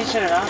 你吃了啊？